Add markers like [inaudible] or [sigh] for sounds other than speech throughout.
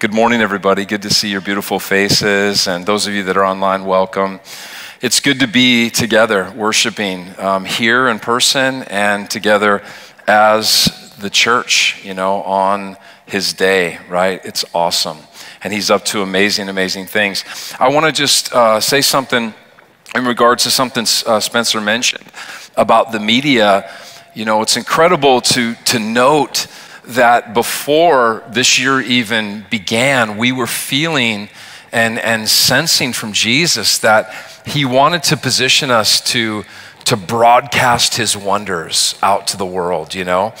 Good morning, everybody. Good to see your beautiful faces. And those of you that are online, welcome. It's good to be together worshiping um, here in person and together as the church, you know, on his day, right? It's awesome. And he's up to amazing, amazing things. I want to just uh, say something in regards to something uh, Spencer mentioned about the media. You know, it's incredible to, to note that before this year even began, we were feeling and, and sensing from Jesus that he wanted to position us to, to broadcast his wonders out to the world, you know?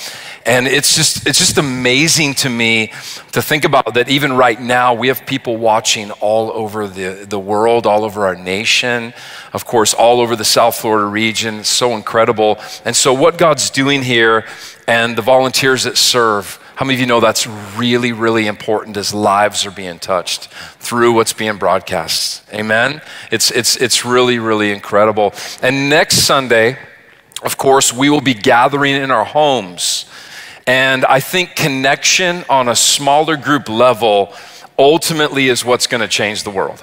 And it's just, it's just amazing to me to think about that even right now, we have people watching all over the, the world, all over our nation, of course, all over the South Florida region. It's so incredible. And so, what God's doing here and the volunteers that serve, how many of you know that's really, really important as lives are being touched through what's being broadcast? Amen? It's, it's, it's really, really incredible. And next Sunday, of course, we will be gathering in our homes. And I think connection on a smaller group level ultimately is what's going to change the world.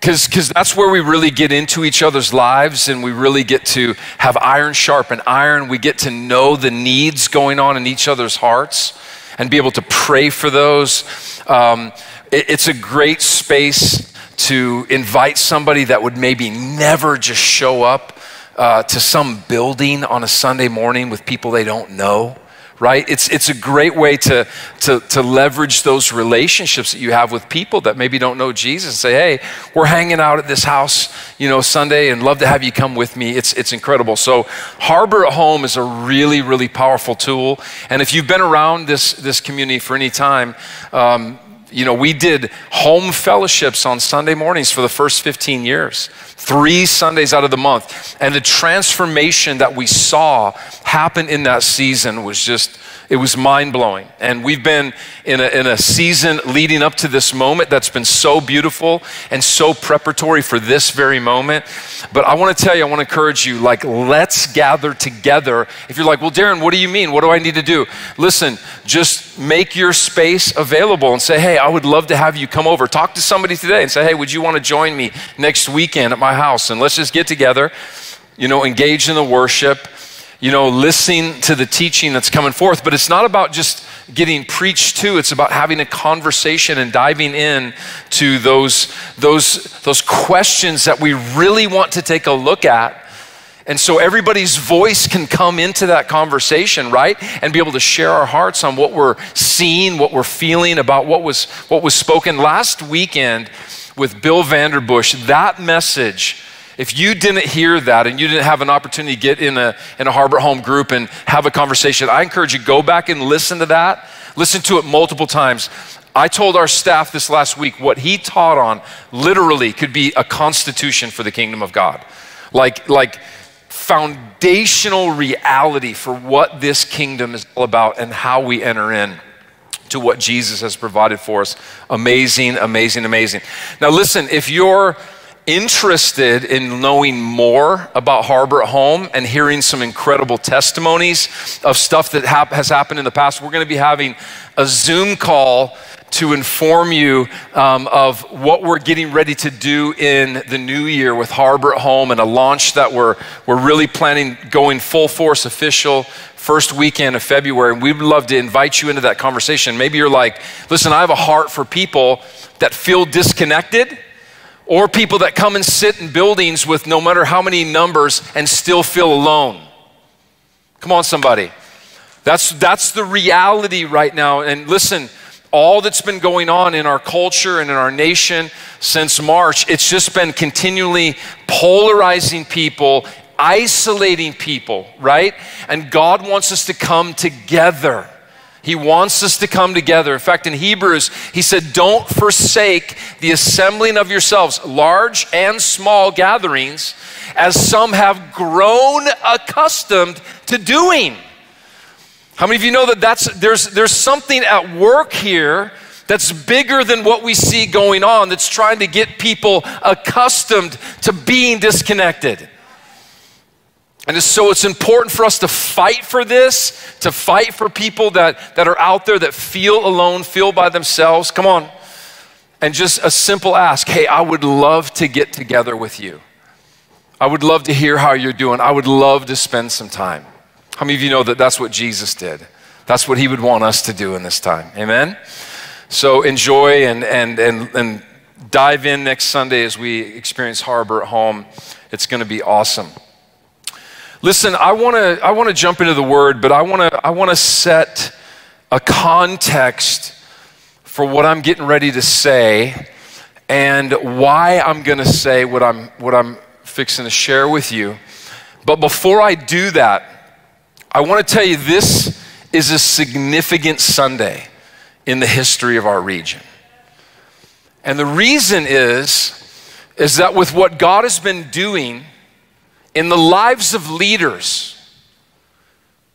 Because that's where we really get into each other's lives and we really get to have iron sharpen iron. We get to know the needs going on in each other's hearts and be able to pray for those. Um, it, it's a great space to invite somebody that would maybe never just show up uh, to some building on a Sunday morning with people they don't know right? It's, it's a great way to, to, to leverage those relationships that you have with people that maybe don't know Jesus. and Say, hey, we're hanging out at this house, you know, Sunday and love to have you come with me. It's, it's incredible. So Harbour at Home is a really, really powerful tool. And if you've been around this, this community for any time, um, you know, we did home fellowships on Sunday mornings for the first 15 years, three Sundays out of the month. And the transformation that we saw happen in that season was just it was mind blowing. And we've been in a, in a season leading up to this moment that's been so beautiful and so preparatory for this very moment. But I want to tell you, I want to encourage you, like, let's gather together. If you're like, well, Darren, what do you mean? What do I need to do? Listen, just make your space available and say, hey, I would love to have you come over. Talk to somebody today and say, hey, would you want to join me next weekend at my house? And let's just get together, you know, engage in the worship you know, listening to the teaching that's coming forth. But it's not about just getting preached to, it's about having a conversation and diving in to those, those, those questions that we really want to take a look at. And so everybody's voice can come into that conversation, right? And be able to share our hearts on what we're seeing, what we're feeling about what was, what was spoken last weekend with Bill Vanderbush. That message if you didn't hear that and you didn't have an opportunity to get in a, in a Harbour Home group and have a conversation, I encourage you go back and listen to that. Listen to it multiple times. I told our staff this last week what he taught on literally could be a constitution for the kingdom of God. Like, like foundational reality for what this kingdom is all about and how we enter in to what Jesus has provided for us. Amazing, amazing, amazing. Now, listen, if you're interested in knowing more about Harbour at Home and hearing some incredible testimonies of stuff that has happened in the past, we're going to be having a Zoom call to inform you um, of what we're getting ready to do in the new year with Harbour at Home and a launch that we're, we're really planning going full force official first weekend of February. And we'd love to invite you into that conversation. Maybe you're like, listen, I have a heart for people that feel disconnected or people that come and sit in buildings with no matter how many numbers and still feel alone. Come on, somebody. That's, that's the reality right now. And listen, all that's been going on in our culture and in our nation since March, it's just been continually polarizing people, isolating people, right? And God wants us to come together. He wants us to come together. In fact, in Hebrews, he said, Don't forsake the assembling of yourselves, large and small gatherings, as some have grown accustomed to doing. How many of you know that that's, there's, there's something at work here that's bigger than what we see going on that's trying to get people accustomed to being disconnected? And so it's important for us to fight for this, to fight for people that, that are out there that feel alone, feel by themselves. Come on. And just a simple ask hey, I would love to get together with you. I would love to hear how you're doing. I would love to spend some time. How many of you know that that's what Jesus did? That's what he would want us to do in this time. Amen? So enjoy and, and, and, and dive in next Sunday as we experience Harbour at home. It's going to be awesome. Listen, I want to I want to jump into the word, but I want to I want to set a context for what I'm getting ready to say and why I'm going to say what I'm what I'm fixing to share with you. But before I do that, I want to tell you this is a significant Sunday in the history of our region. And the reason is is that with what God has been doing in the lives of leaders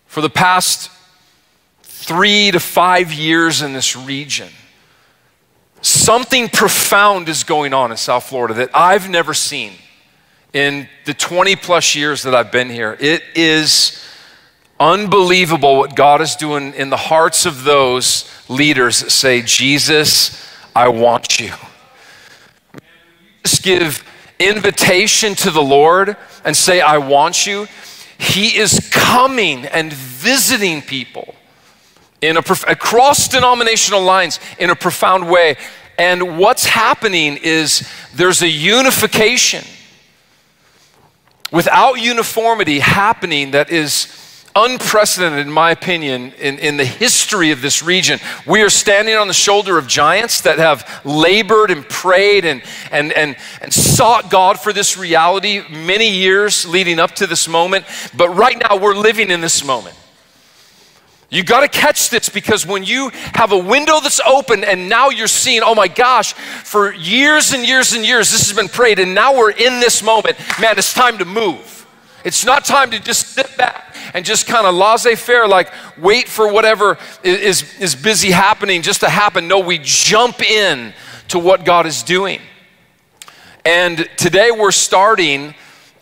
for the past three to five years in this region, something profound is going on in South Florida that I've never seen in the 20 plus years that I've been here. It is unbelievable what God is doing in the hearts of those leaders that say, Jesus, I want you. Just give invitation to the Lord and say, I want you, He is coming and visiting people in a across denominational lines in a profound way. And what's happening is there's a unification without uniformity happening that is unprecedented, in my opinion, in, in the history of this region. We are standing on the shoulder of giants that have labored and prayed and, and, and, and sought God for this reality many years leading up to this moment. But right now, we're living in this moment. You got to catch this because when you have a window that's open and now you're seeing, oh my gosh, for years and years and years, this has been prayed, and now we're in this moment, man, it's time to move. It's not time to just sit back and just kind of laissez faire, like wait for whatever is, is busy happening just to happen. No, we jump in to what God is doing. And today we're starting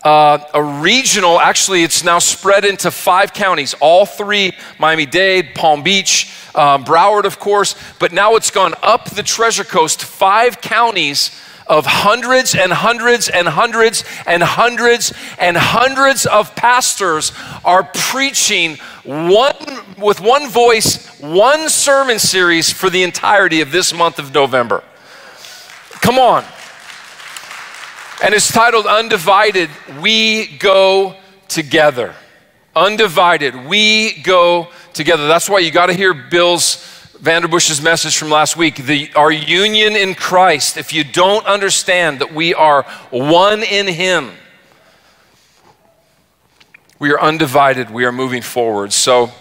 uh, a regional, actually, it's now spread into five counties, all three Miami Dade, Palm Beach, um, Broward, of course, but now it's gone up the Treasure Coast, five counties of hundreds and hundreds and hundreds and hundreds and hundreds of pastors are preaching one with one voice, one sermon series for the entirety of this month of November. Come on. And it's titled Undivided We Go Together. Undivided, we go together. That's why you got to hear Bill's Vanderbush's message from last week, the, our union in Christ, if you don't understand that we are one in Him, we are undivided, we are moving forward. So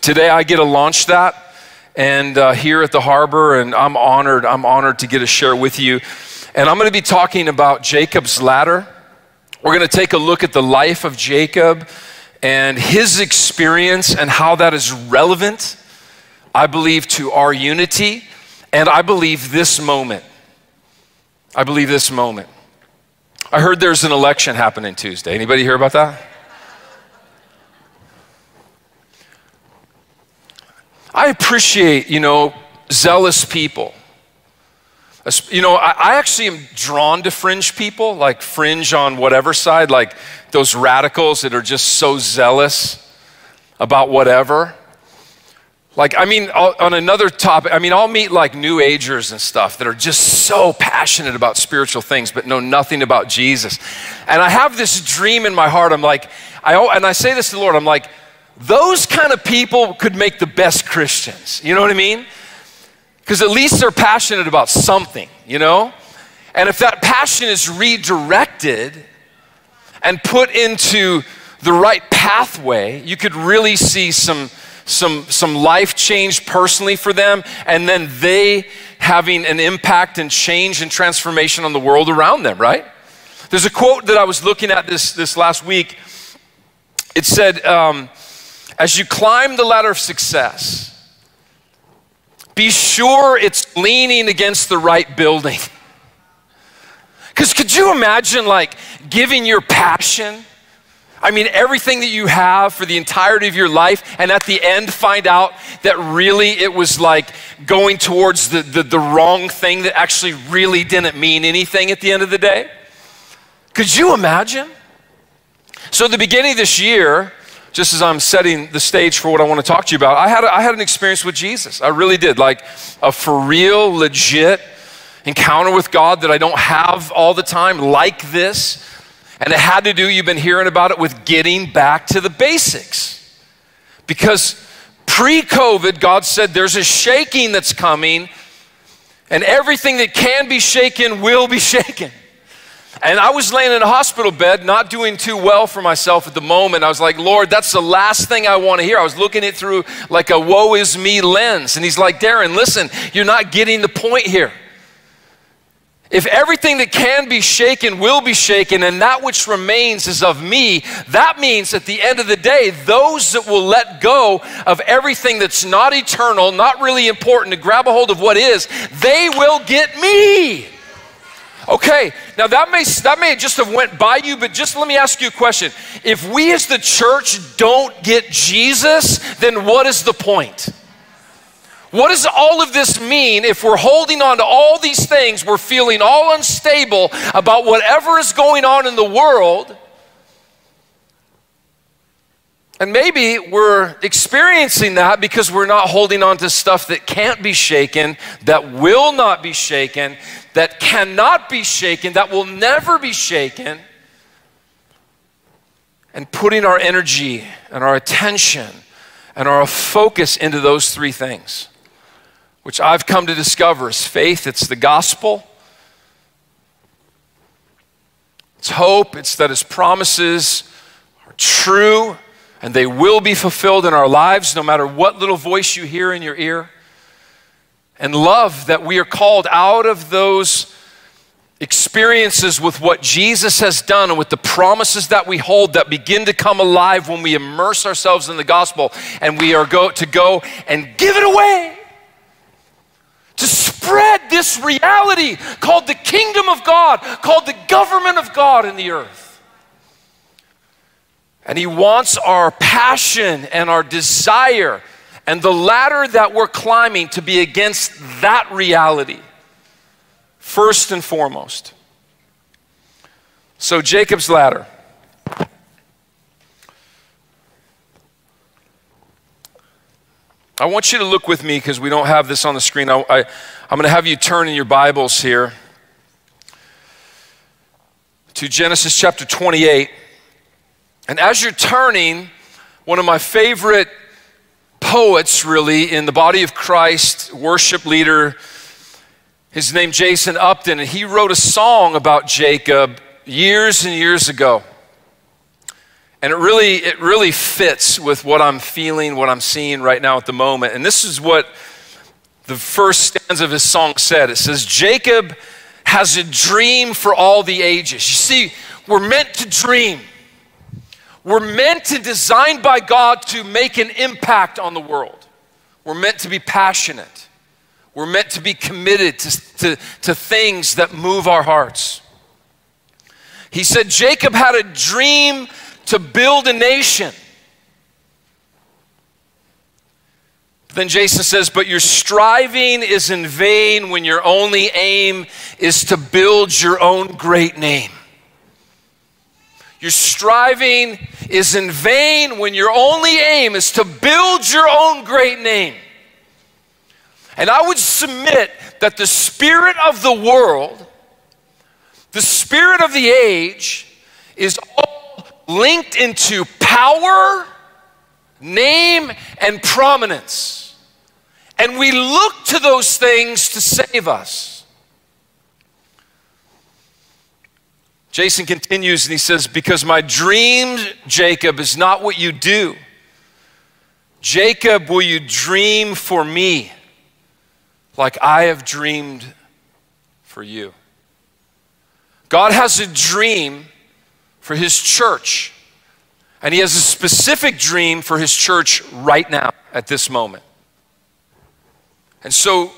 today I get to launch that and uh, here at the harbor, and I'm honored, I'm honored to get to share with you. And I'm going to be talking about Jacob's ladder. We're going to take a look at the life of Jacob and his experience and how that is relevant I believe to our unity, and I believe this moment. I believe this moment. I heard there's an election happening Tuesday. Anybody hear about that? I appreciate, you know, zealous people. You know, I, actually am drawn to fringe people, like fringe on whatever side, like those radicals that are just so zealous about whatever. Like, I mean, on another topic, I mean, I'll meet like new agers and stuff that are just so passionate about spiritual things, but know nothing about Jesus. And I have this dream in my heart. I'm like, I, and I say this to the Lord, I'm like, those kind of people could make the best Christians. You know what I mean? Because at least they're passionate about something, you know? And if that passion is redirected and put into the right pathway, you could really see some some, some life change personally for them, and then they having an impact and change and transformation on the world around them, right? There's a quote that I was looking at this, this last week. It said, um, As you climb the ladder of success, be sure it's leaning against the right building. Because could you imagine like giving your passion? I mean, everything that you have for the entirety of your life, and at the end find out that really it was like going towards the, the, the wrong thing that actually really didn't mean anything at the end of the day? Could you imagine? So, at the beginning of this year, just as I'm setting the stage for what I want to talk to you about, I had, a, I had an experience with Jesus. I really did, like a for real, legit encounter with God that I don't have all the time, like this. And it had to do, you've been hearing about it, with getting back to the basics. Because pre COVID, God said there's a shaking that's coming, and everything that can be shaken will be [laughs] shaken. And I was laying in a hospital bed, not doing too well for myself at the moment. I was like, Lord, that's the last thing I want to hear. I was looking it through like a woe is me lens. And He's like, Darren, listen, you're not getting the point here. If everything that can be shaken will be shaken, and that which remains is of me, that means at the end of the day, those that will let go of everything that's not eternal, not really important, to grab a hold of what is, they will get me. Okay, now that may that may just have went by you, but just let me ask you a question. If we as the church don't get Jesus, then what is the point? What does all of this mean if we're holding on to all these things, we're feeling all unstable about whatever is going on in the world? And maybe we're experiencing that because we're not holding on to stuff that can't be shaken, that will not be shaken, that cannot be shaken, that will never be shaken, and putting our energy and our attention and our focus into those three things which I've come to discover is faith, it's the gospel. It's hope, it's that his promises are true and they will be fulfilled in our lives no matter what little voice you hear in your ear. And love that we are called out of those experiences with what Jesus has done and with the promises that we hold that begin to come alive when we immerse ourselves in the gospel and we are go to go and give it away to spread this reality called the kingdom of God, called the government of God in the earth. And He wants our passion and our desire and the ladder that we're climbing to be against that reality, first and foremost. So, Jacob's ladder. I want you to look with me because we don't have this on the screen. I, I, I'm going to have you turn in your Bibles here to Genesis chapter 28. And as you're turning, one of my favorite poets, really, in the body of Christ, worship leader, his name Jason Upton, and he wrote a song about Jacob years and years ago. And it really, it really fits with what I'm feeling, what I'm seeing right now at the moment. And this is what the first stanza of his song said. It says, Jacob has a dream for all the ages. You see, we're meant to dream. We're meant and designed by God to make an impact on the world. We're meant to be passionate. We're meant to be committed to, to, to things that move our hearts. He said Jacob had a dream to build a nation. Then Jason says, But your striving is in vain when your only aim is to build your own great name. Your striving is in vain when your only aim is to build your own great name. And I would submit that the spirit of the world, the spirit of the age, is linked into power, name, and prominence. And we look to those things to save us. Jason continues and he says, Because my dream, Jacob, is not what you do. Jacob, will you dream for me like I have dreamed for you? God has a dream for his church. And he has a specific dream for his church right now, at this moment. And so,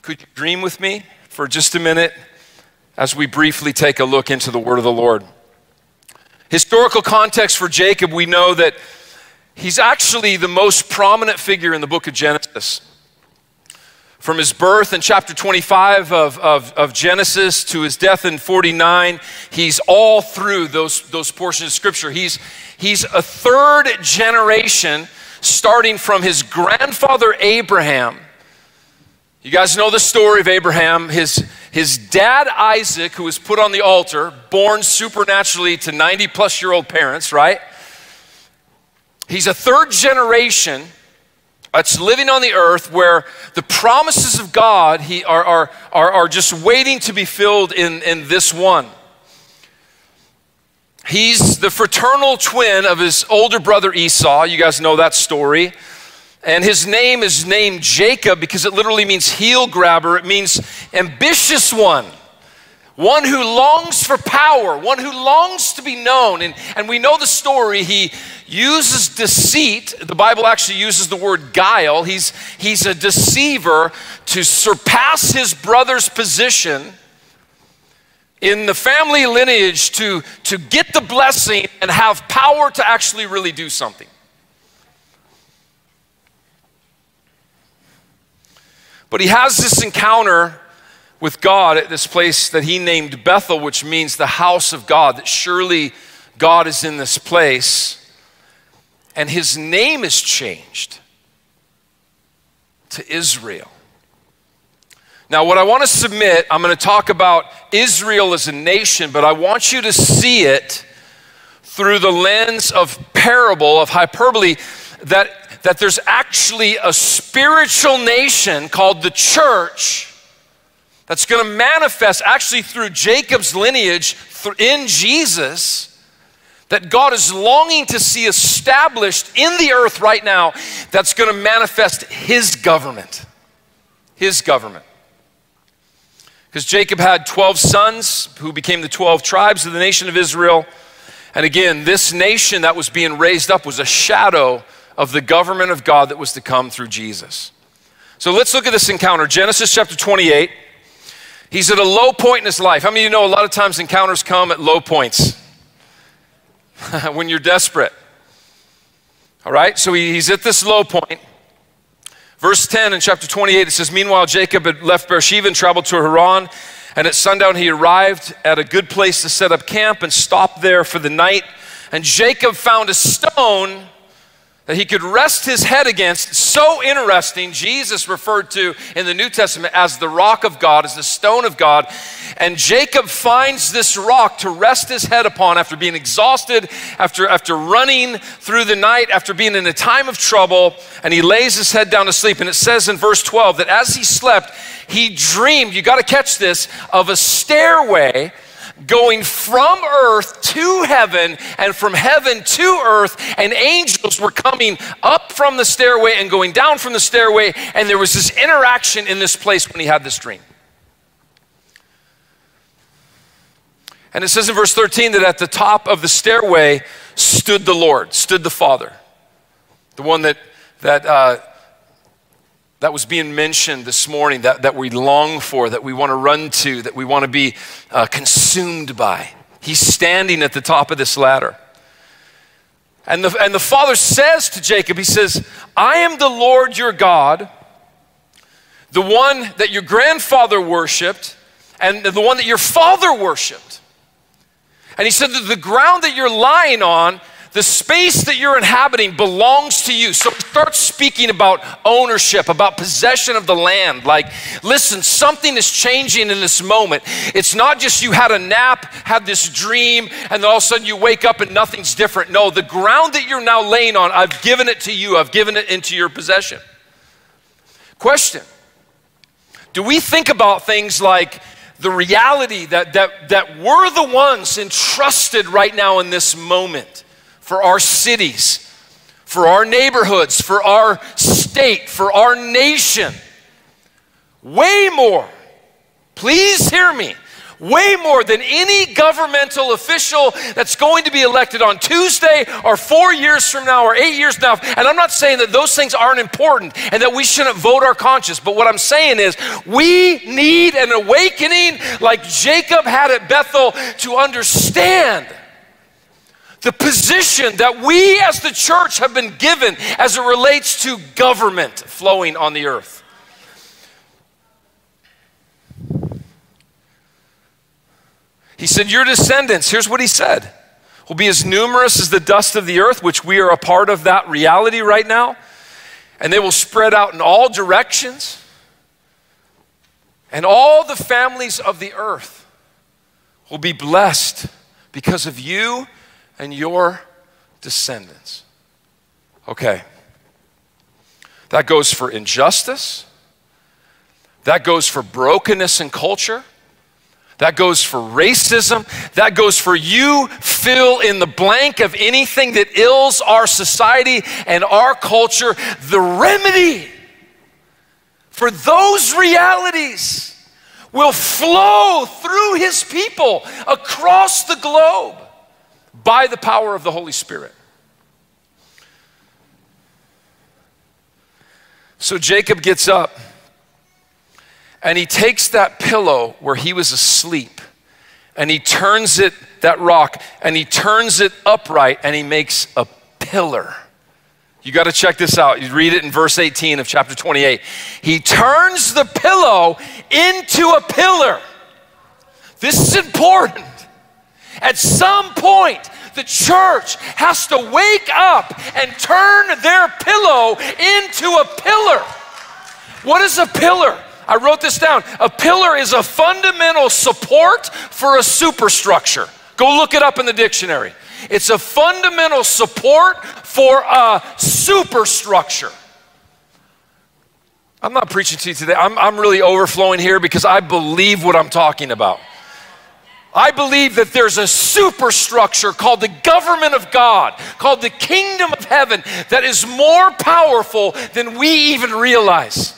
could you dream with me for just a minute as we briefly take a look into the word of the Lord? Historical context for Jacob, we know that he's actually the most prominent figure in the book of Genesis. From his birth in chapter 25 of, of, of, Genesis to his death in 49, he's all through those, those portions of scripture. He's, he's a third generation, starting from his grandfather Abraham. You guys know the story of Abraham. His, his dad Isaac, who was put on the altar, born supernaturally to 90 plus year old parents, right? He's a third generation that's living on the earth where the promises of God he, are, are, are, are just waiting to be filled in, in this one. He's the fraternal twin of his older brother Esau. You guys know that story. And his name is named Jacob because it literally means heel grabber, it means ambitious one one who longs for power, one who longs to be known. And, and we know the story. He uses deceit. The Bible actually uses the word guile. He's, he's a deceiver to surpass his brother's position in the family lineage to, to get the blessing and have power to actually really do something. But he has this encounter with God at this place that he named Bethel, which means the house of God, that surely God is in this place. And his name is changed to Israel. Now, what I want to submit, I'm going to talk about Israel as a nation, but I want you to see it through the lens of parable, of hyperbole, that, that there's actually a spiritual nation called the church that's going to manifest actually through Jacob's lineage in Jesus that God is longing to see established in the earth right now that's going to manifest his government. His government. Because Jacob had 12 sons who became the 12 tribes of the nation of Israel. And again, this nation that was being raised up was a shadow of the government of God that was to come through Jesus. So let's look at this encounter. Genesis chapter 28. He's at a low point in his life. How many of you know a lot of times encounters come at low points? [laughs] when you're desperate. All right, so he's at this low point. Verse 10 in chapter 28, it says, Meanwhile, Jacob had left Beersheba and traveled to Haran. And at sundown, he arrived at a good place to set up camp and stopped there for the night. And Jacob found a stone that he could rest his head against. So interesting. Jesus referred to in the New Testament as the rock of God, as the stone of God. And Jacob finds this rock to rest his head upon after being exhausted, after, after running through the night, after being in a time of trouble. And he lays his head down to sleep. And it says in verse 12 that as he slept, he dreamed, you got to catch this, of a stairway going from earth to heaven and from heaven to earth, and angels were coming up from the stairway and going down from the stairway, and there was this interaction in this place when he had this dream. And it says in verse 13 that at the top of the stairway stood the Lord, stood the Father, the one that, that, uh, that was being mentioned this morning that, that we long for, that we want to run to, that we want to be uh, consumed by. He's standing at the top of this ladder. And the, and the father says to Jacob, He says, I am the Lord your God, the one that your grandfather worshiped, and the one that your father worshiped. And he said that the ground that you're lying on the space that you're inhabiting belongs to you. So start speaking about ownership, about possession of the land. Like, listen, something is changing in this moment. It's not just you had a nap, had this dream, and then all of a sudden you wake up and nothing's different. No, the ground that you're now laying on, I've given it to you, I've given it into your possession. Question Do we think about things like, the reality that, that, that we're the ones entrusted right now in this moment for our cities, for our neighborhoods, for our state, for our nation. Way more. Please hear me. Way more than any governmental official that's going to be elected on Tuesday or four years from now or eight years now. And I'm not saying that those things aren't important and that we shouldn't vote our conscience, but what I'm saying is we need an awakening like Jacob had at Bethel to understand the position that we as the church have been given as it relates to government flowing on the earth. He said, Your descendants, here's what he said, will be as numerous as the dust of the earth, which we are a part of that reality right now. And they will spread out in all directions. And all the families of the earth will be blessed because of you and your descendants. Okay. That goes for injustice. That goes for brokenness in culture. That goes for racism. That goes for you fill in the blank of anything that ills our society and our culture. The remedy for those realities will flow through his people across the globe by the power of the Holy Spirit. So Jacob gets up and he takes that pillow where he was asleep and he turns it, that rock, and he turns it upright and he makes a pillar. You got to check this out. You read it in verse 18 of chapter 28. He turns the pillow into a pillar. This is important. At some point, the church has to wake up and turn their pillow into a pillar. What is a pillar? I wrote this down. A pillar is a fundamental support for a superstructure. Go look it up in the dictionary. It's a fundamental support for a superstructure. I'm not preaching to you today. I'm, I'm really overflowing here because I believe what I'm talking about. I believe that there's a superstructure called the government of God, called the kingdom of heaven, that is more powerful than we even realize.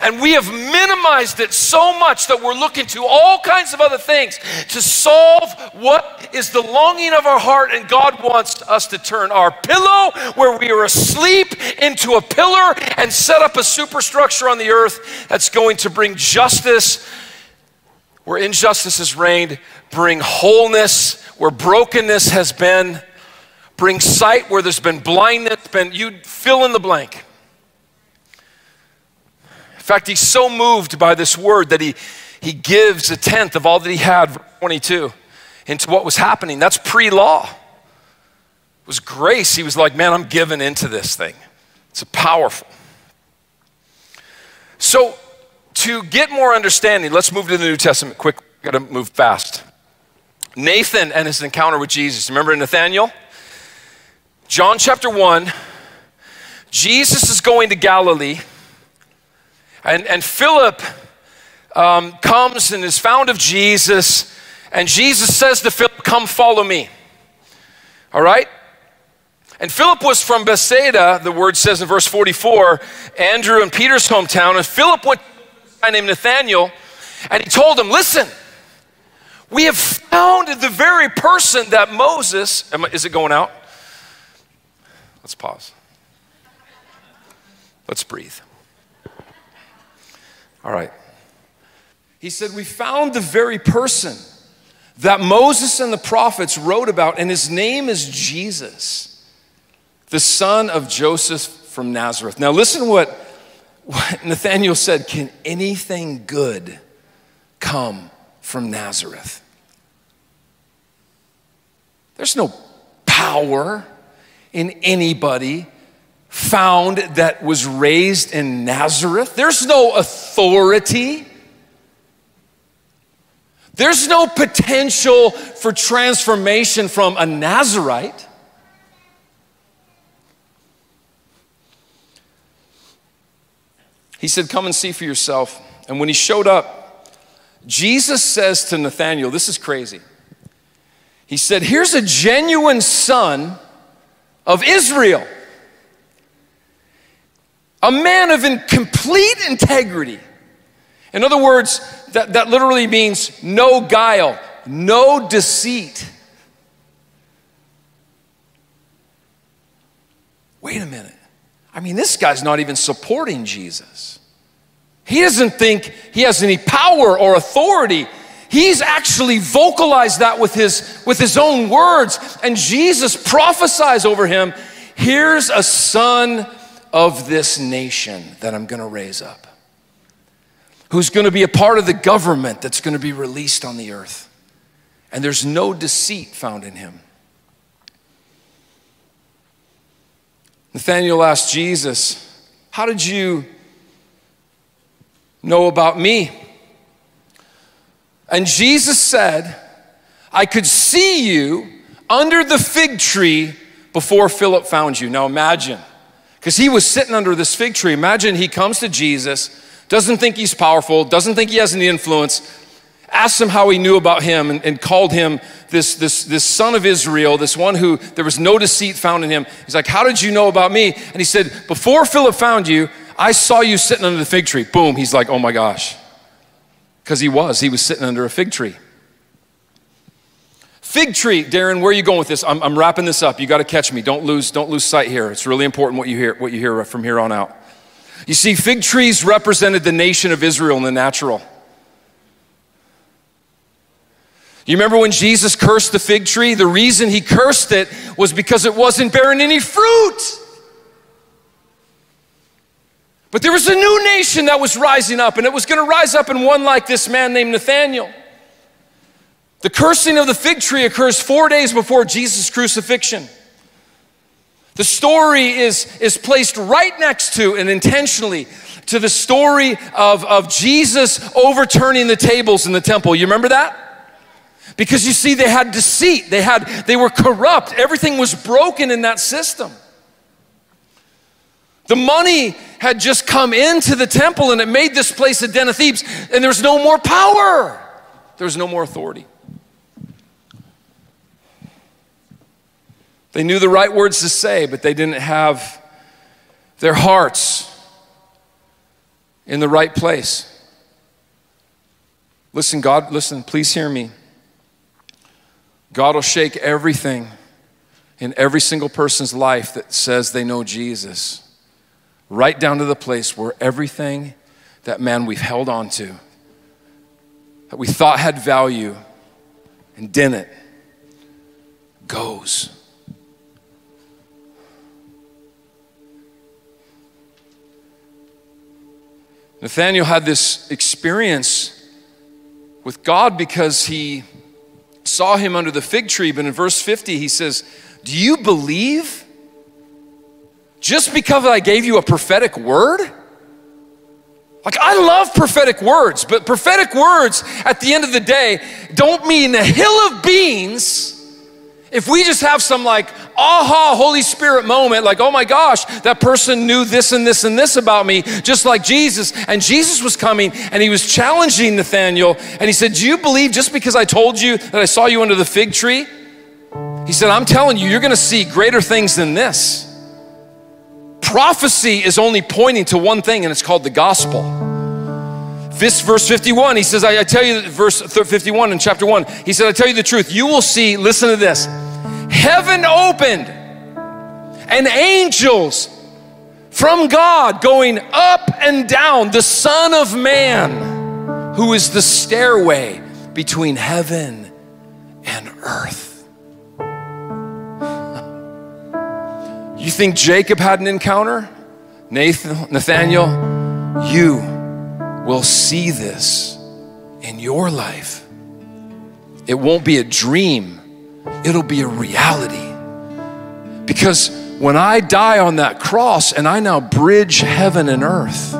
And we have minimized it so much that we're looking to all kinds of other things to solve what is the longing of our heart. And God wants us to turn our pillow where we are asleep into a pillar and set up a superstructure on the earth that's going to bring justice where injustice has reigned, bring wholeness where brokenness has been, bring sight where there's been blindness, been you fill in the blank. In fact, he's so moved by this word that he, he gives a tenth of all that he had, verse 22, into what was happening. That's pre law. It was grace. He was like, man, I'm giving into this thing. It's powerful. So, to get more understanding, let's move to the New Testament quick. Got to move fast. Nathan and his encounter with Jesus. Remember Nathaniel? John chapter 1. Jesus is going to Galilee. And, and Philip um, comes and is found of Jesus, and Jesus says to Philip, Come follow me. All right? And Philip was from Bethsaida, the word says in verse 44, Andrew and Peter's hometown. And Philip went to a guy named Nathaniel, and he told him, Listen, we have found the very person that Moses, is it going out? Let's pause. Let's breathe. All right. He said, We found the very person that Moses and the prophets wrote about, and his name is Jesus, the son of Joseph from Nazareth. Now, listen what, what Nathaniel said Can anything good come from Nazareth? There's no power in anybody found that was raised in Nazareth. There's no authority. There's no potential for transformation from a Nazarite. He said, Come and see for yourself. And when he showed up, Jesus says to Nathanael, This is crazy. He said, Here's a genuine son of Israel a man of in complete integrity. In other words, that, that literally means no guile, no deceit. Wait a minute. I mean, this guy's not even supporting Jesus. He doesn't think he has any power or authority. He's actually vocalized that with his, with his own words. And Jesus prophesies over him here's a son of this nation that I'm gonna raise up, who's gonna be a part of the government that's gonna be released on the earth. And there's no deceit found in him. Nathanael asked Jesus, How did you know about me? And Jesus said, I could see you under the fig tree before Philip found you. Now imagine, because he was sitting under this fig tree. Imagine he comes to Jesus, doesn't think he's powerful, doesn't think he has any influence, asks him how he knew about him and, and, called him this, this, this son of Israel, this one who there was no deceit found in him. He's like, How did you know about me? And he said, Before Philip found you, I saw you sitting under the fig tree. Boom. He's like, Oh my gosh. Because he was, he was sitting under a fig tree. Fig tree, Darren, where are you going with this? I'm, I'm wrapping this up. You got to catch me. Don't lose, don't lose sight here. It's really important what you hear, what you hear from here on out. You see, fig trees represented the nation of Israel in the natural. You remember when Jesus cursed the fig tree? The reason he cursed it was because it wasn't bearing any fruit. But there was a new nation that was rising up, and it was going to rise up in one like this man named Nathaniel. The cursing of the fig tree occurs four days before Jesus' crucifixion. The story is, is placed right next to and intentionally to the story of, of Jesus overturning the tables in the temple. You remember that? Because you see, they had deceit, they, had, they were corrupt, everything was broken in that system. The money had just come into the temple and it made this place a den of thieves, and there was no more power, there was no more authority. They knew the right words to say, but they didn't have their hearts in the right place. Listen, God, listen, please hear me. God will shake everything in every single person's life that says they know Jesus right down to the place where everything that man we've held on to, that we thought had value and didn't, goes. Nathaniel had this experience with God because he saw him under the fig tree, but in verse 50, he says, Do you believe? Just because I gave you a prophetic word? Like, I love prophetic words, but prophetic words at the end of the day don't mean a hill of beans if we just have some like aha Holy Spirit moment, like, oh my gosh, that person knew this and this and this about me, just like Jesus. And Jesus was coming and he was challenging Nathaniel. And he said, Do you believe just because I told you that I saw you under the fig tree? He said, I'm telling you, you're gonna see greater things than this prophecy is only pointing to one thing, and it's called the gospel. This verse 51, he says, I, I tell you, verse 51 in chapter 1, he said, I tell you the truth. You will see, listen to this heaven opened, and angels from God going up and down, the Son of Man, who is the stairway between heaven and earth. You think Jacob had an encounter? Nathan, Nathaniel, you will see this in your life. It won't be a dream, it'll be a reality. Because when I die on that cross and I now bridge heaven and earth,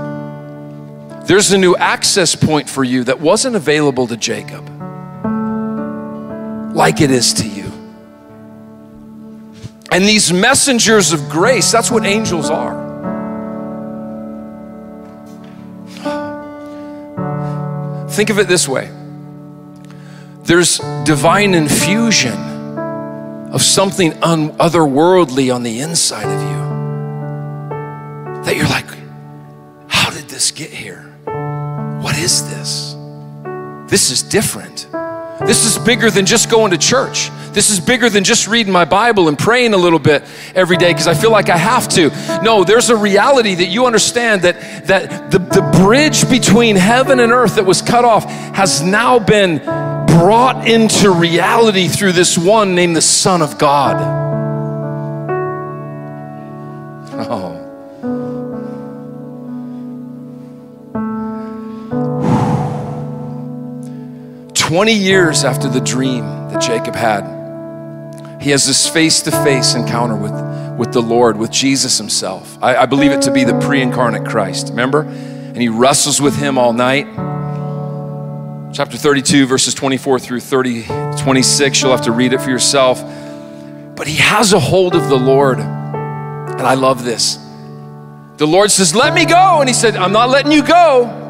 there's a new access point for you that wasn't available to Jacob, like it is to you. And these messengers of grace, that's what angels are. Think of it this way there's divine infusion of something un- otherworldly on the inside of you that you're like, how did this get here? What is this? This is different. This is bigger than just going to church. This is bigger than just reading my Bible and praying a little bit every day because I feel like I have to. No, there's a reality that you understand that, that the, the bridge between heaven and earth that was cut off has now been brought into reality through this one named the Son of God. Oh. 20 years after the dream that Jacob had, he has this face to face encounter with, with the Lord, with Jesus himself. I, I believe it to be the pre incarnate Christ, remember? And he wrestles with him all night. Chapter 32, verses 24 through 30, 26, you'll have to read it for yourself. But he has a hold of the Lord, and I love this. The Lord says, Let me go. And he said, I'm not letting you go.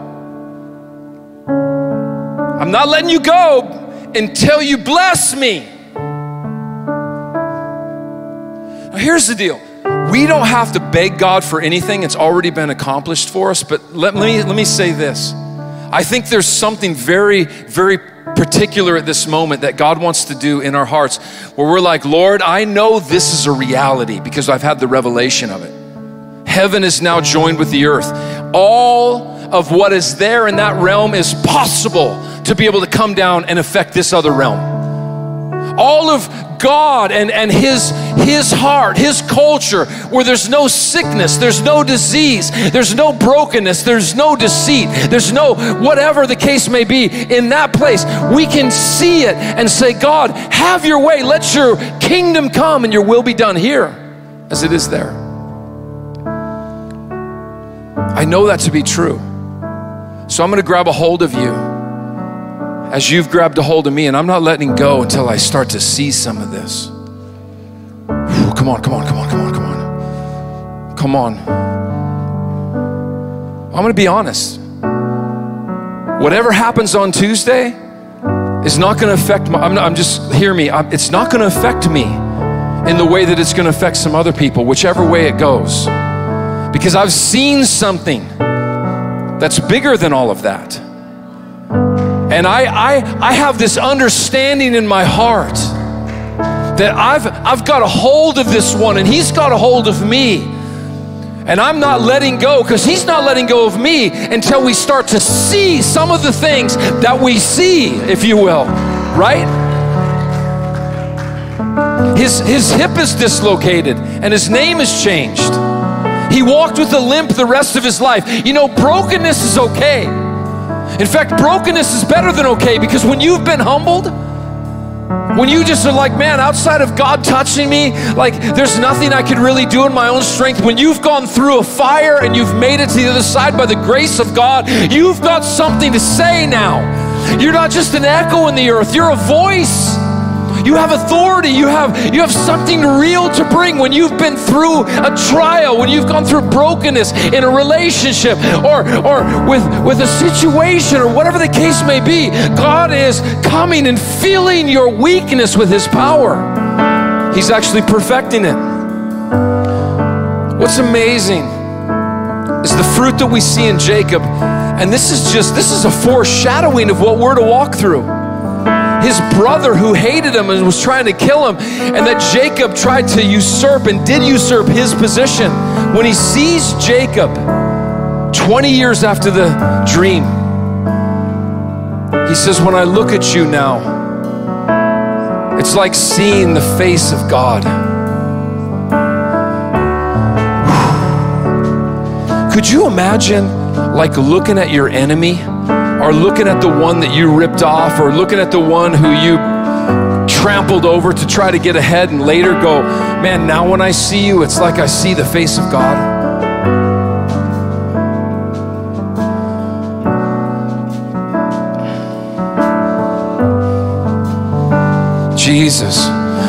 I'm not letting you go until you bless me. Now, here's the deal we don't have to beg God for anything, it's already been accomplished for us. But let, let, me, let me say this I think there's something very, very particular at this moment that God wants to do in our hearts where we're like, Lord, I know this is a reality because I've had the revelation of it. Heaven is now joined with the earth. All of what is there in that realm is possible to be able to come down and affect this other realm. All of God and, and his, his heart, His culture, where there's no sickness, there's no disease, there's no brokenness, there's no deceit, there's no whatever the case may be, in that place, we can see it and say, God, have your way. Let your kingdom come and your will be done here as it is there. I know that to be true. So I'm going to grab a hold of you as you've grabbed a hold of me, and I'm not letting go until I start to see some of this. come on, come on, come on, come on, come on. Come on. I'm going to be honest. Whatever happens on Tuesday is not going to affect my, I'm, not, I'm just, hear me, I'm, it's not going to affect me in the way that it's going to affect some other people, whichever way it goes. Because I've seen something that's bigger than all of that. And I, I, I have this understanding in my heart that I've, I've got a hold of this one and he's got a hold of me. And I'm not letting go because he's not letting go of me until we start to see some of the things that we see, if you will, right? His, his hip is dislocated and his name is changed. He walked with a limp the rest of his life. You know, brokenness is okay. In fact, brokenness is better than okay because when you've been humbled, when you just are like, man, outside of God touching me, like there's nothing I could really do in my own strength. When you've gone through a fire and you've made it to the other side by the grace of God, you've got something to say now. You're not just an echo in the earth, you're a voice. You have authority. You have, you have something real to bring when you've been through a trial, when you've gone through brokenness in a relationship or, or with, with a situation or whatever the case may be. God is coming and filling your weakness with His power. He's actually perfecting it. What's amazing is the fruit that we see in Jacob. And this is just, this is a foreshadowing of what we're to walk through his brother who hated him and was trying to kill him, and that Jacob tried to usurp and did usurp his position. When he sees Jacob 20 years after the dream, he says, When I look at you now, it's like seeing the face of God. Could you imagine like looking at your enemy? Or looking at the one that you ripped off or looking at the one who you trampled over to try to get ahead and later go, man, now when I see you, it's like I see the face of God. Jesus,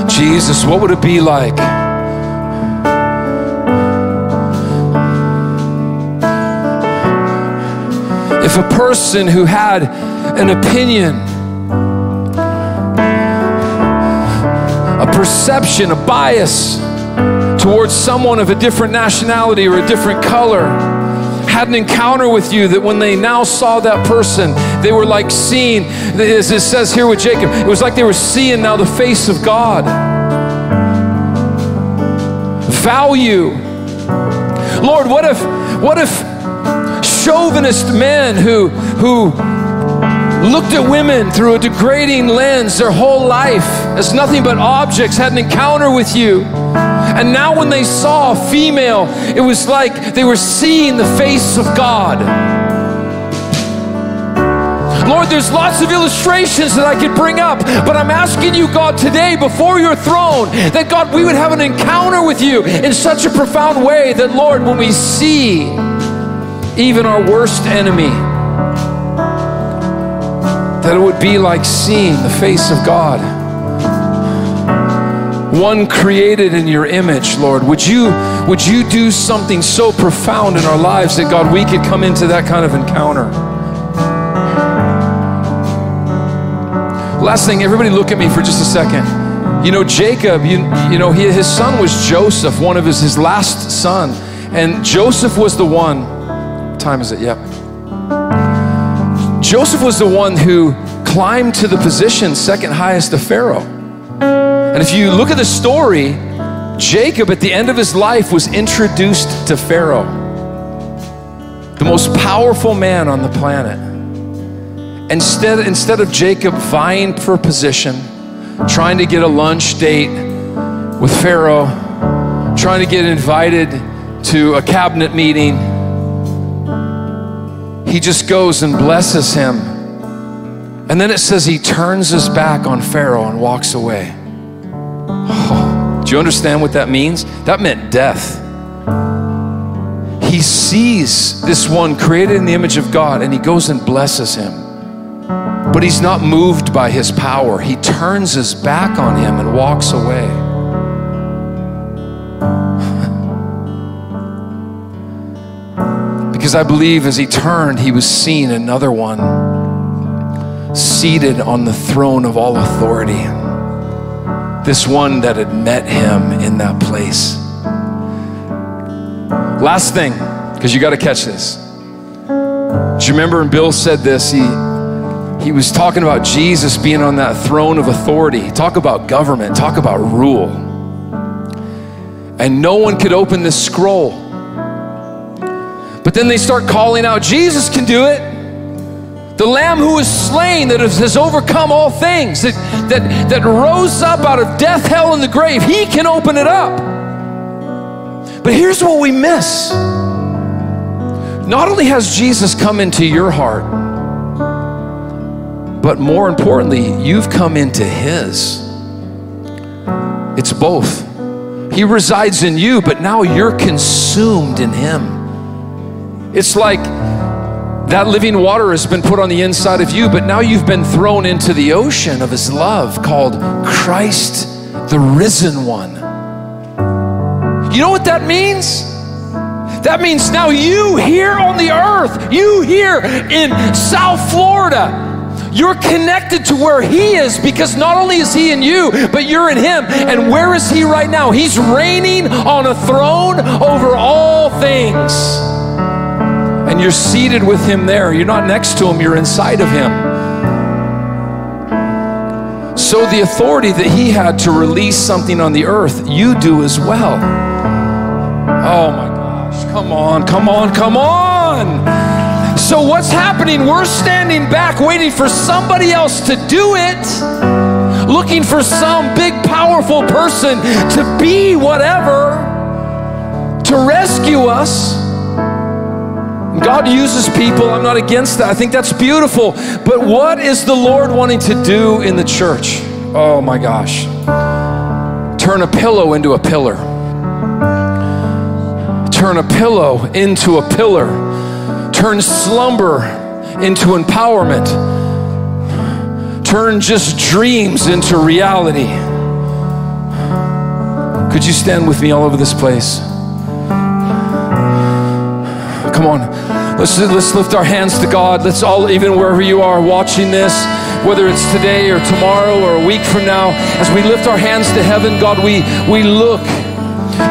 Jesus, what would it be like? A person who had an opinion, a perception, a bias towards someone of a different nationality or a different color, had an encounter with you that when they now saw that person, they were like seeing, as it says here with Jacob, it was like they were seeing now the face of God. Value. Lord, what if, what if chauvinist men who, who looked at women through a degrading lens their whole life as nothing but objects, had an encounter with you. And now, when they saw a female, it was like they were seeing the face of God. Lord, there's lots of illustrations that I could bring up, but I'm asking you, God, today before your throne, that God, we would have an encounter with you in such a profound way that, Lord, when we see even our worst enemy, that it would be like seeing the face of God. One created in your image, Lord. Would you, would you do something so profound in our lives that, God, we could come into that kind of encounter? Last thing, everybody look at me for just a second. You know, Jacob, you, you know, he, his son was Joseph, one of his, his last son. And Joseph was the one, time is it? Yep. Joseph was the one who climbed to the position second highest to Pharaoh. And if you look at the story, Jacob at the end of his life was introduced to Pharaoh, the most powerful man on the planet. Instead, instead of Jacob vying for position, trying to get a lunch date with Pharaoh, trying to get invited to a cabinet meeting, he just goes and blesses him. And then it says he turns his back on Pharaoh and walks away. Oh, do you understand what that means? That meant death. He sees this one created in the image of God and he goes and blesses him. But he's not moved by his power. He turns his back on him and walks away. I believe as he turned, he was seeing another one seated on the throne of all authority. This one that had met him in that place. Last thing, because you got to catch this. Do you remember when Bill said this? He, he was talking about Jesus being on that throne of authority. Talk about government, talk about rule. And no one could open this scroll but then they start calling out, Jesus can do it. The Lamb who was slain, that has overcome all things, that, that, that rose up out of death, hell, and the grave, he can open it up. But here's what we miss not only has Jesus come into your heart, but more importantly, you've come into his. It's both. He resides in you, but now you're consumed in him. It's like that living water has been put on the inside of you, but now you've been thrown into the ocean of His love called Christ, the risen one. You know what that means? That means now you here on the earth, you here in South Florida, you're connected to where He is because not only is He in you, but you're in Him. And where is He right now? He's reigning on a throne over all things and you're seated with him there. You're not next to him, you're inside of him. So, the authority that he had to release something on the earth, you do as well. Oh my gosh, come on, come on, come on. So, what's happening? We're standing back waiting for somebody else to do it, looking for some big, powerful person to be whatever, to rescue us. God uses people. I'm not against that. I think that's beautiful. But what is the Lord wanting to do in the church? Oh my gosh. Turn a pillow into a pillar. Turn a pillow into a pillar. Turn slumber into empowerment. Turn just dreams into reality. Could you stand with me all over this place? Come on. Let's, let's lift our hands to God. Let's all, even wherever you are watching this, whether it's today or tomorrow or a week from now, as we lift our hands to heaven, God, we, we look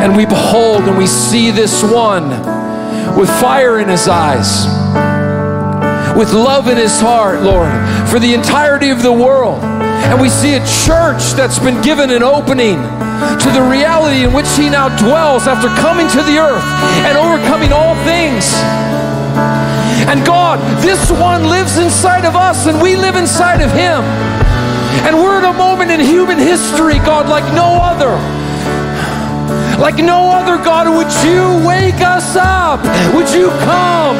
and we behold and we see this one with fire in his eyes, with love in his heart, Lord, for the entirety of the world. And we see a church that's been given an opening to the reality in which he now dwells after coming to the earth and overcoming all things. And God, this one lives inside of us and we live inside of him. And we're at a moment in human history, God, like no other. Like no other, God, would you wake us up? Would you come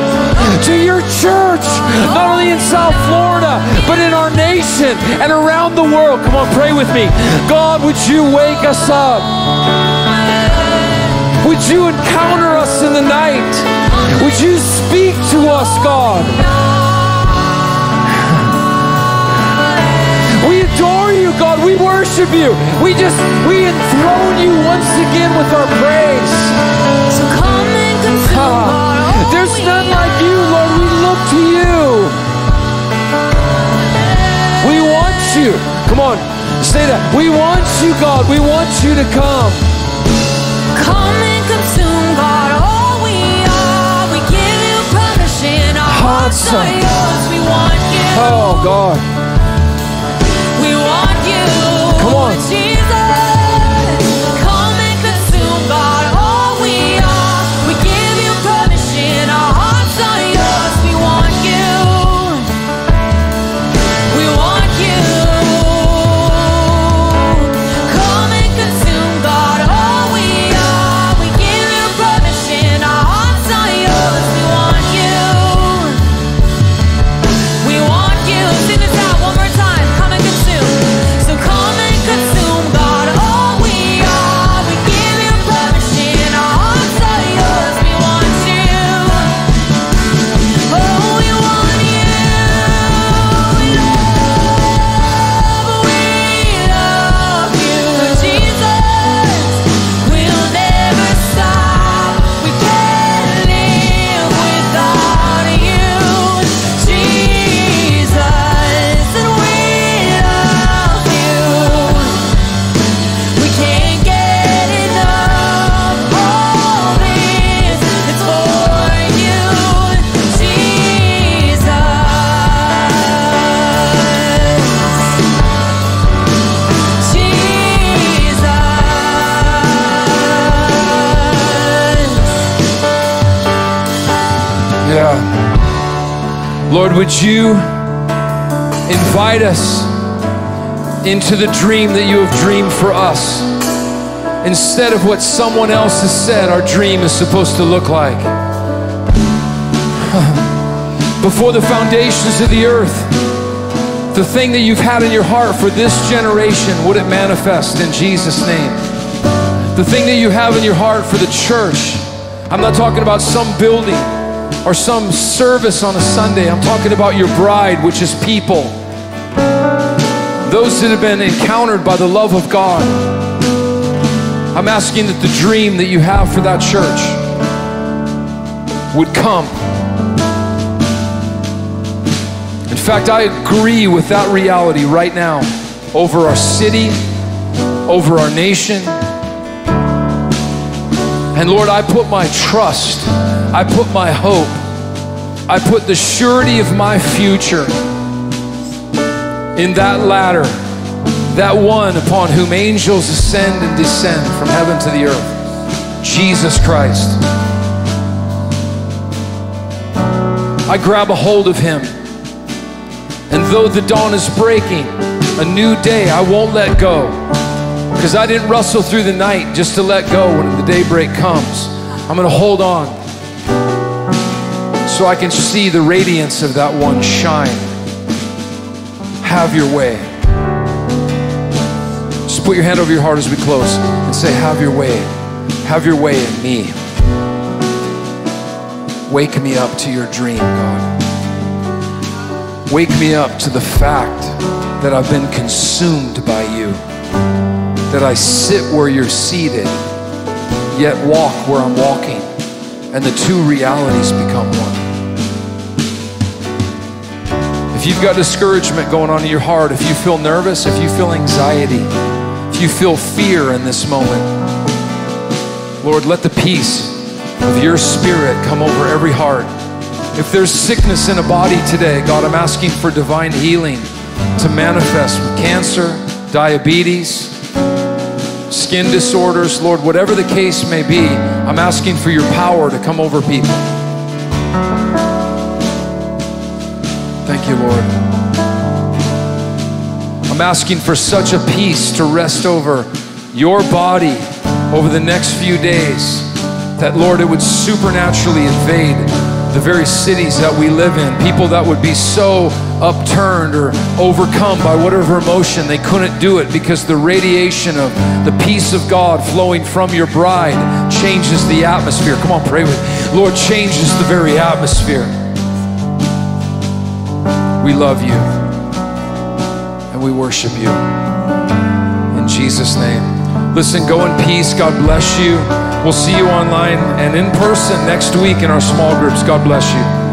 to your church, not only in South Florida, but in our nation and around the world? Come on, pray with me. God, would you wake us up? Would you encounter us in the night? Would you speak to us, God? [laughs] We adore you, God. We worship you. We just, we enthrone you once again with our praise. So come and consume Ah, there's none like you, Lord. We look to you. We want you. Come on, say that. We want you, God. We want you to. Come Oh, God. We want you. Come on. Would you invite us into the dream that you have dreamed for us? Instead of what someone else has said our dream is supposed to look like. [laughs] Before the foundations of the earth, the thing that you've had in your heart for this generation, would it manifest in Jesus' name? The thing that you have in your heart for the church, I'm not talking about some building or some service on a Sunday. I'm talking about your bride, which is people. Those that have been encountered by the love of God. I'm asking that the dream that you have for that church would come. In fact, I agree with that reality right now over our city, over our nation. And Lord, I put my trust, I put my hope, I put the surety of my future in that ladder, that one upon whom angels ascend and descend from heaven to the earth, Jesus Christ. I grab a hold of him. And though the dawn is breaking, a new day, I won't let go. Because I didn't wrestle through the night just to let go when the daybreak comes. I'm going to hold on so I can see the radiance of that one shine. Have your way. Just put your hand over your heart as we close and say, Have your way. Have your way in me. Wake me up to your dream, God. Wake me up to the fact that I've been consumed by you, that I sit where you're seated, yet walk where I'm walking, and the two realities become one. If you've got discouragement going on in your heart, if you feel nervous, if you feel anxiety, if you feel fear in this moment, Lord, let the peace of your spirit come over every heart. If there's sickness in a body today, God, I'm asking for divine healing to manifest with cancer, diabetes, skin disorders, Lord, whatever the case may be, I'm asking for your power to come over people. Thank you, Lord. I'm asking for such a peace to rest over your body over the next few days that, Lord, it would supernaturally invade the very cities that we live in. People that would be so upturned or overcome by whatever emotion they couldn't do it because the radiation of the peace of God flowing from your bride changes the atmosphere. Come on, pray with me. Lord, changes the very atmosphere. We love you and we worship you. In Jesus' name. Listen, go in peace. God bless you. We'll see you online and in person next week in our small groups. God bless you.